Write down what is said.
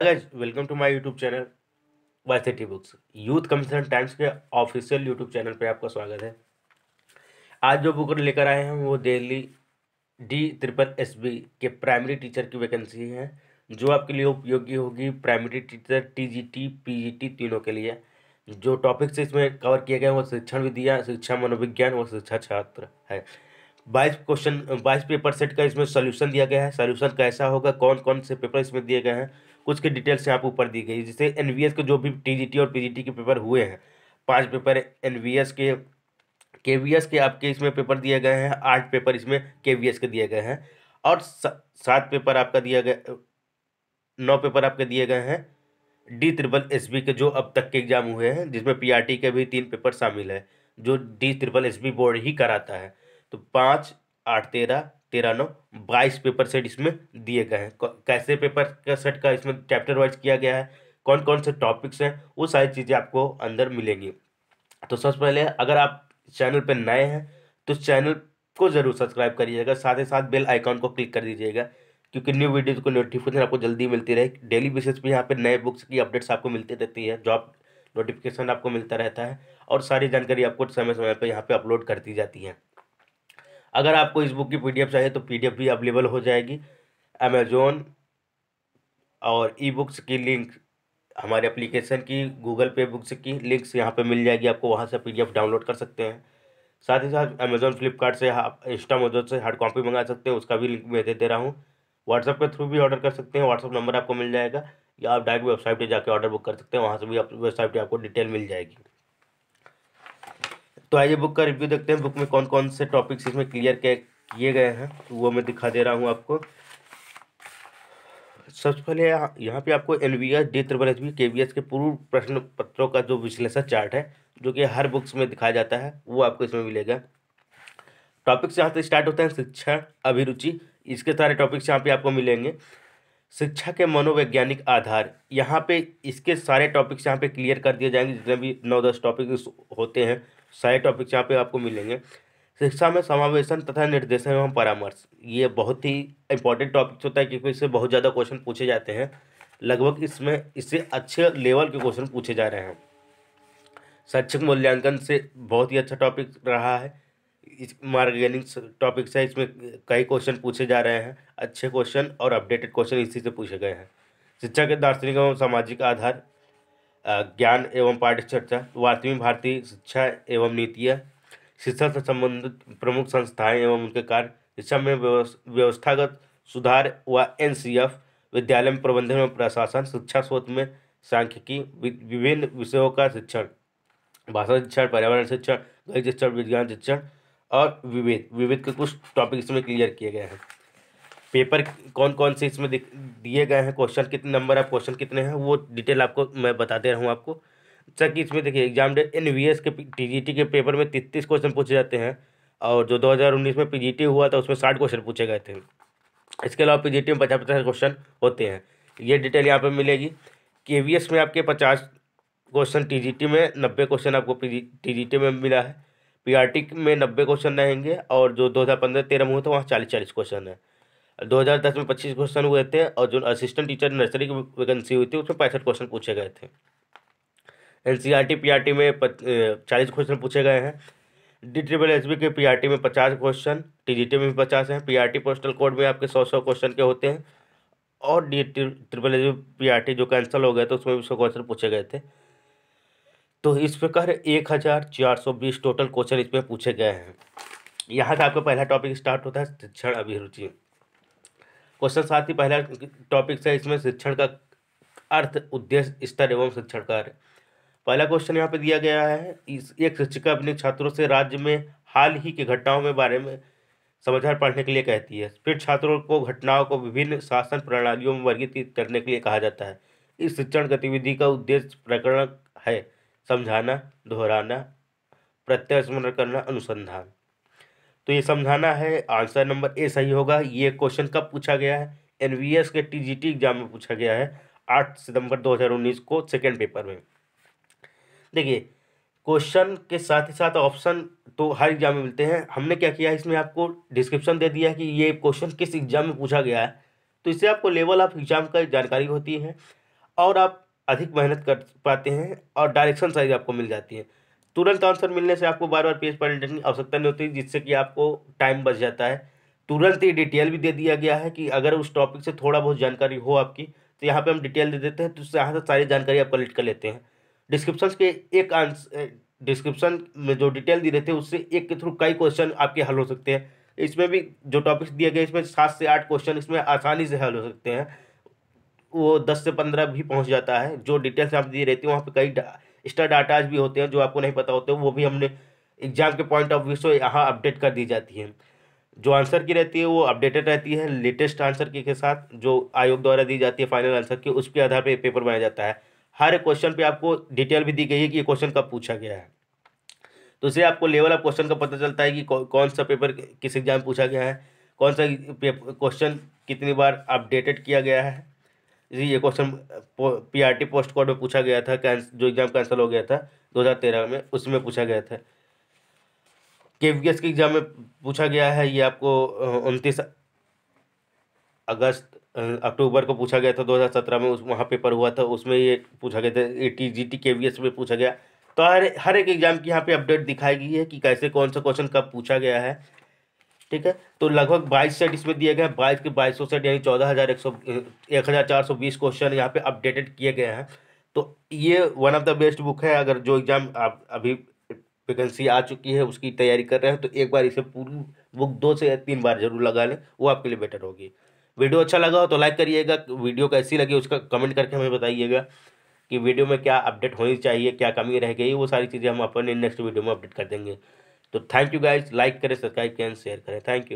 guys welcome to my YouTube channel वाइसिटी books youth commissioner times के official YouTube channel पे आपका स्वागत है। आज जो बुक लेकर आए हैं, वो Delhi D triple S B के प्राइमरी टीचर की वैकेंसी है, जो आपके लिए उपयोगी होगी primary teacher T G T P G T तीनों के लिए। जो टॉपिक्स इसमें कवर किए गए हैं, वो शिक्षण विद्या शिक्षा मनोविज्ञान और शिक्षा छात्र है। बाईस क्वेश्चन बाईस पेपर सेट का इसमें सोल्यूशन दिया गया है। सोल्यूशन कैसा होगा कौन कौन से पेपर इसमें दिए गए हैं कुछ की डिटेल्स यहाँ पर ऊपर दी गई जैसे एनवीएस के जो भी टीजीटी और पीजीटी के पेपर हुए हैं, पाँच पेपर एन के के के आपके इसमें पेपर दिए गए हैं, आठ पेपर इसमें के के दिए गए हैं, और सात पेपर आपका दिया गया, नौ पेपर आपके दिए गए हैं डी त्रिपल एस के जो अब तक के एग्ज़ाम हुए हैं, जिसमें पीआरटी के भी तीन पेपर शामिल है, जो डी ट्रिपल एस बोर्ड ही कराता है। तो पाँच आठ तेरह तेरह नौ, बाईस पेपर सेट इसमें दिए गए हैं। कैसे पेपर का सेट का इसमें चैप्टर वाइज किया गया है कौन कौन से टॉपिक्स हैं, वो सारी चीज़ें आपको अंदर मिलेंगी। तो सबसे पहले अगर आप चैनल पर नए हैं तो चैनल को ज़रूर सब्सक्राइब करिएगा, साथ ही साथ बेल आइकॉन को क्लिक कर दीजिएगा, क्योंकि न्यू वीडियोज़ को नोटिफिकेशन आपको जल्दी मिलती रहे। डेली बेसिस पे यहाँ पे नए बुक्स की अपडेट्स आपको मिलती रहती है जॉब नोटिफिकेशन आपको मिलता रहता है, और सारी जानकारी आपको समय समय पर यहाँ पे अपलोड करती जाती है। अगर आपको इस बुक की पीडीएफ चाहिए तो पीडीएफ भी अवेलेबल हो जाएगी। अमेजोन और ई बुक्स की लिंक हमारे एप्लीकेशन की गूगल पे बुक्स की लिंक्स यहाँ पे मिल जाएगी। आपको वहाँ से पीडीएफ डाउनलोड कर सकते हैं। साथ ही साथ अमेजोन फ्लिपकार्ट से आप इंस्टा मोजोन से हार्ड कॉपी मंगा सकते हैं, उसका भी लिंक मैं दे दे रहा हूँ। व्हाट्सएप के थ्रू भी ऑर्डर कर सकते हैं। व्हाट्सअप नंबर आपको मिल जाएगा या आप डायरेक्ट वेबसाइट पर जाकर ऑर्डर बुक कर सकते हैं। वहाँ से भी आप वेबसाइट पर आपको डिटेल मिल जाएगी। तो आइए बुक का रिव्यू देखते हैं बुक में कौन कौन से टॉपिक्स इसमें क्लियर किए गए हैं तो वो मैं दिखा दे रहा हूँ आपको। सबसे पहले यहाँ पे आपको N V S D triple H B K V S के पूर्व प्रश्न पत्रों का जो विश्लेषण चार्ट है, जो कि हर बुक्स में दिखाया जाता है, वो आपको इसमें मिलेगा। टॉपिक्स यहाँ से स्टार्ट होते हैं, शिक्षा, अभिरुचि, इसके सारे टॉपिक्स यहाँ पे आपको मिलेंगे। शिक्षा के मनोवैज्ञानिक आधार, यहाँ पे इसके सारे टॉपिक्स यहाँ पे क्लियर कर दिए जाएँगे, जितने भी नौ दस टॉपिक्स होते हैं सारे टॉपिक्स यहाँ पे आपको मिलेंगे। शिक्षा में समावेशन तथा निर्देशन एवं परामर्श, ये बहुत ही इंपॉर्टेंट टॉपिक होता है क्योंकि इससे बहुत ज़्यादा क्वेश्चन पूछे जाते हैं। लगभग इसमें, इससे अच्छे लेवल के क्वेश्चन पूछे जा रहे हैं। शैक्षिक मूल्यांकन से बहुत ही अच्छा टॉपिक रहा है। इस मार्गेनिंग टॉपिक है, इसमें कई क्वेश्चन पूछे जा रहे हैं। अच्छे क्वेश्चन और अपडेटेड क्वेश्चन इसी से पूछे गए हैं। शिक्षा के दार्शनिक एवं सामाजिक आधार ज्ञान एवं पाठ्य चर्चा वास्तविक भारतीय शिक्षा एवं नीतियाँ शिक्षा से संबंधित प्रमुख संस्थाएँ एवं उनके कार्य, शिक्षा में व्यवस्थागत सुधार व एनसीएफ विद्यालय में प्रबंधन एवं प्रशासन, शिक्षा स्रोत में सांख्यिकी विभिन्न विषयों का शिक्षण, भाषा शिक्षण, पर्यावरण शिक्षण, गणित शिक्षण, विज्ञान शिक्षण और विविध विविध के कुछ टॉपिक इसमें क्लियर किए गए हैं। पेपर कौन कौन से इसमें दिए गए हैं, क्वेश्चन कितने, नंबर ऑफ़ क्वेश्चन कितने हैं, वो डिटेल आपको मैं बता दे रहा हूँ आपको। सर कि इसमें देखिए exam day N V S के टीजीटी के पेपर में तैतीस क्वेश्चन पूछे जाते हैं और जो 2019 में पीजीटी हुआ था, उसमें साठ क्वेश्चन पूछे गए थे। इसके अलावा पीजीटी में पचास पचास क्वेश्चन होते हैं। ये डिटेल यहाँ पर मिलेगी के वी एस में आपके पचास क्वेश्चन टीजीटी में नब्बे क्वेश्चन आपको टी में मिला है। पी में नब्बे क्वेश्चन रहेंगे और जो दो हज़ार पंद्रह तेरह में हुआ था, वहाँ चालीस चालीस क्वेश्चन है। 2010 में पच्चीस क्वेश्चन हुए थे और जो असिस्टेंट टीचर नर्सरी की वैकेंसी हुई थी, उसमें पैंसठ क्वेश्चन पूछे गए थे। N C R T P R T में चालीस क्वेश्चन पूछे गए हैं। डी ट्रिपल एस बी के पी आर टी में पचास क्वेश्चन टी जी टी में भी पचास हैं। P R T postal code में आपके सौ सौ क्वेश्चन के होते हैं। और D triple S B P R T जो कैंसिल हो गए थे, उसमें भी सौ क्वेश्चन पूछे गए थे। तो इस प्रकार एक हज़ार चार सौ बीस टोटल क्वेश्चन इसमें पूछे गए हैं। यहाँ से आपका पहला टॉपिक स्टार्ट होता है, शिक्षण अभिरुचि। क्वेश्चन साथ ही पहला टॉपिक है इसमें शिक्षण का अर्थ, उद्देश्य, स्तर एवं शिक्षण कार्य पहला क्वेश्चन यहाँ पे दिया गया है, इस, एक शिक्षिका अपने छात्रों से राज्य में हाल ही की घटनाओं में बारे में समाचार पढ़ने के लिए कहती है। फिर छात्रों को घटनाओं को विभिन्न शासन प्रणालियों में वर्गीकृत करने के लिए कहा जाता है। इस शिक्षण गतिविधि का उद्देश्य प्रकरण है, समझाना, दोहराना प्रत्यस्मरण करना, अनुसंधान। तो ये समझाना है, आंसर नंबर ए सही होगा। ये क्वेश्चन कब पूछा गया है? एनवीएस के टीजीटी एग्ज़ाम में पूछा गया है आठ सितंबर 2019 को सेकेंड पेपर में। देखिए, क्वेश्चन के साथ ही साथ ऑप्शन तो हर एग्ज़ाम में मिलते हैं। हमने क्या किया? है इसमें आपको डिस्क्रिप्शन दे दिया है कि ये क्वेश्चन किस एग्ज़ाम में पूछा गया है। तो इससे आपको लेवल ऑफ़ एग्ज़ाम का जानकारी होती है और आप अधिक मेहनत कर पाते हैं और डायरेक्शन साइज़ आपको मिल जाती है। तुरंत आंसर मिलने से आपको बार बार पेज पलटने की आवश्यकता नहीं होती, जिससे कि आपको टाइम बच जाता है। तुरंत ही डिटेल भी दे दिया गया है कि अगर उस टॉपिक से थोड़ा बहुत जानकारी हो आपकी तो यहाँ पे हम डिटेल दे देते हैं तो उससे यहाँ से सारी जानकारी आप कलेक्ट कर लेते हैं। डिस्क्रिप्शन के एक आंसर डिस्क्रिप्शन में जो डिटेल दी रहती है, उससे एक के थ्रू कई क्वेश्चन आपके हल हो सकते हैं। इसमें भी जो टॉपिक्स दिए गए, इसमें सात से आठ क्वेश्चन इसमें आसानी से हल हो सकते हैं। वो दस से पंद्रह भी पहुँच जाता है। जो डिटेल्स आप दी रहती है, वहाँ पर कई एक्स्ट्रा डाटाज भी होते हैं, जो आपको नहीं पता होते, वो भी हमने एग्ज़ाम के पॉइंट ऑफ़ व्यू से यहाँ अपडेट कर दी जाती है। जो आंसर की रहती है, वो अपडेटेड रहती है लेटेस्ट आंसर की साथ जो आयोग द्वारा दी जाती है फाइनल आंसर की उसके आधार पर पेपर बनाया जाता है। हर क्वेश्चन पे आपको डिटेल भी दी गई है कि ये क्वेश्चन कब पूछा गया है। तो इससे आपको लेवल ऑफ़ क्वेश्चन का पता चलता है कि कौन सा पेपर किस एग्ज़ाम पूछा गया है, कौन सा क्वेश्चन कितनी बार अपडेटेड किया गया है। ये क्वेश्चन पीआरटी पोस्ट कोड में पूछा गया था कैंस जो एग्ज़ाम कैंसिल हो गया था 2013 में, उसमें पूछा गया था। के वी एस के एग्ज़ाम में पूछा गया है, ये आपको उनतीस अगस्त अक्टूबर को पूछा गया था 2017 में उस, वहाँ पेपर हुआ था, उसमें ये पूछा गया था A T G T K V S में पूछा गया। तो हर हर एक एग्ज़ाम की यहाँ पे अपडेट दिखाई गई है कि कैसे, कौन सा क्वेश्चन कब पूछा गया है ठीक है? तो लगभग बाईस सेट इसमें दिए गए हैं। बाईस के बाईस सौ सेट यानी चौदह हज़ार एक सौ, एक हज़ार चार सौ बीस क्वेश्चन यहाँ पे अपडेटेड किए गए हैं। तो ये one of the best book है। अगर जो एग्ज़ाम आप अभी वैकेंसी आ चुकी है, उसकी तैयारी कर रहे हैं तो एक बार इसे पूरी बुक दो से तीन बार ज़रूर लगा लें। वो आपके लिए बेटर होगी। वीडियो अच्छा लगा हो तो लाइक करिएगा। वीडियो कैसी लगी उसका कमेंट करके हमें बताइएगा कि वीडियो में क्या अपडेट होनी चाहिए, क्या कमी रह गई, वो सारी चीज़ें हम अपने नेक्स्ट वीडियो में अपडेट कर देंगे। तो थैंक यू गाइज़ लाइक करें सब्सक्राइब करें शेयर करें. Thank you